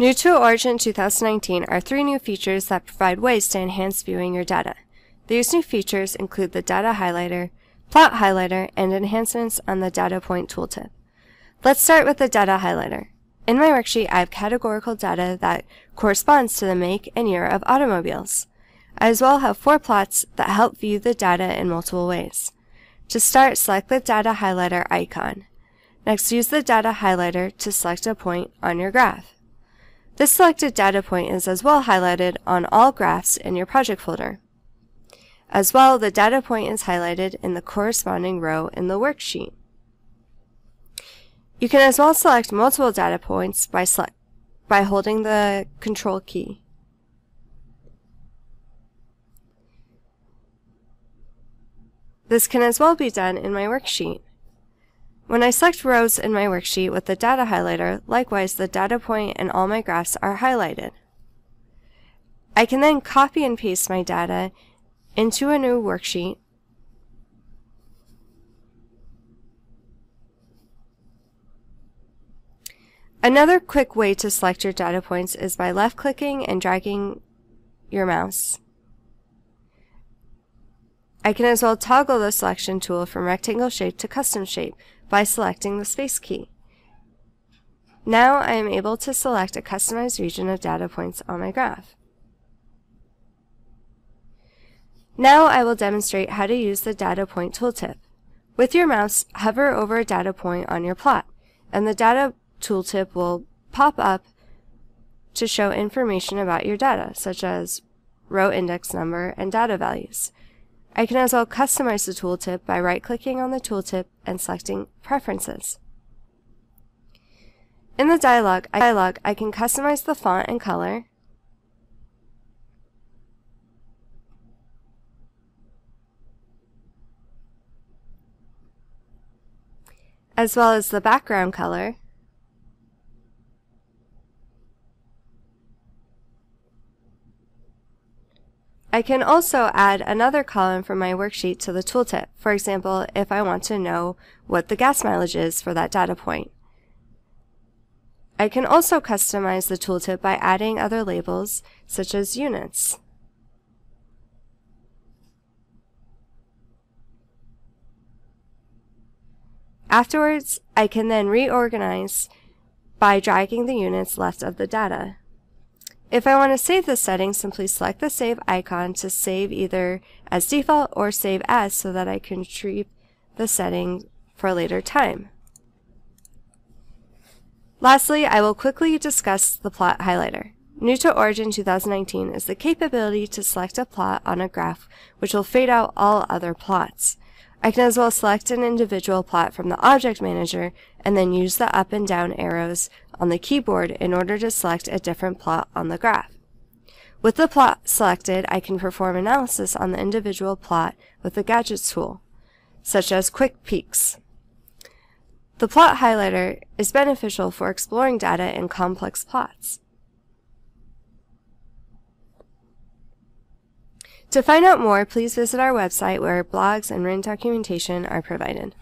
New to Origin 2019 are three new features that provide ways to enhance viewing your data. These new features include the Data Highlighter, Plot Highlighter, and enhancements on the Data Point tooltip. Let's start with the Data Highlighter. In my worksheet, I have categorical data that corresponds to the make and year of automobiles. I as well have four plots that help view the data in multiple ways. To start, select the Data Highlighter icon. Next, use the Data Highlighter to select a point on your graph. This selected data point is as well highlighted on all graphs in your project folder. As well, the data point is highlighted in the corresponding row in the worksheet. You can as well select multiple data points by, select, by holding the Control key. This can as well be done in my worksheet. When I select rows in my worksheet with the data highlighter, likewise the data point and all my graphs are highlighted. I can then copy and paste my data into a new worksheet Another quick way to select your data points is by left-clicking and dragging your mouse. I can as well toggle the selection tool from rectangle shape to custom shape by selecting the space key. Now I am able to select a customized region of data points on my graph. Now I will demonstrate how to use the data point tooltip. With your mouse, hover over a data point on your plot, and the data tooltip will pop up to show information about your data, such as row index number and data values. I can as well customize the tooltip by right-clicking on the tooltip and selecting Preferences. In the dialog, dialog, I can customize the font and color, as well as the background color, I can also add another column from my worksheet to the tooltip, for example, if I want to know what the gas mileage is for that data point. I can also customize the tooltip by adding other labels, such as units. Afterwards, I can then reorganize by dragging the units left of the data. If I want to save the setting, simply select the save icon to save either as default or save as so that I can retrieve the setting for a later time. Lastly, I will quickly discuss the plot highlighter. New to Origin 2019 is the capability to select a plot on a graph which will fade out all other plots. I can as well select an individual plot from the Object Manager and then use the up and down arrows on the keyboard in order to select a different plot on the graph. With the plot selected, I can perform analysis on the individual plot with the Gadgets tool, such as Quick Peaks. The plot highlighter is beneficial for exploring data in complex plots. To find out more, please visit our website where blogs and written documentation are provided.